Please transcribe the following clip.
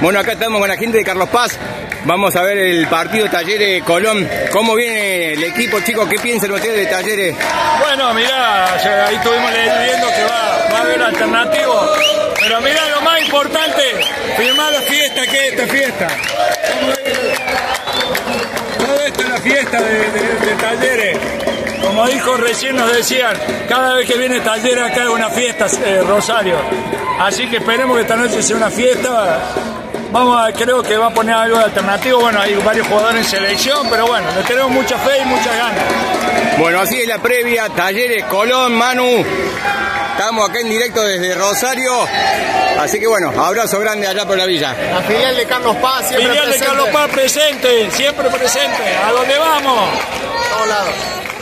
Bueno, acá estamos con la gente de Carlos Paz. Vamos a ver el partido Talleres Colón. ¿Cómo viene el equipo, chicos? ¿Qué piensan ustedes de Talleres? Bueno, mirá, ahí estuvimos viendo que va, va a haber alternativo. Pero mirá, lo más importante, firmar la fiesta, que esta fiesta. Todo esto es la fiesta de, Talleres. Como dijo recién nos decían, cada vez que viene Talleres acá es una fiesta, eh, Rosario. Así que esperemos que esta noche sea una fiesta Vamos a, creo que va a poner algo de alternativo. Bueno, hay varios jugadores en selección, pero bueno, le tenemos mucha fe y muchas ganas. Bueno, así es la previa. Talleres Colón, Manu. Estamos acá en directo desde Rosario. Así que bueno, abrazo grande allá por la villa. La filial de Carlos Paz siempre Filial de Carlos Paz presente, siempre presente. ¿A dónde vamos? A todos lados.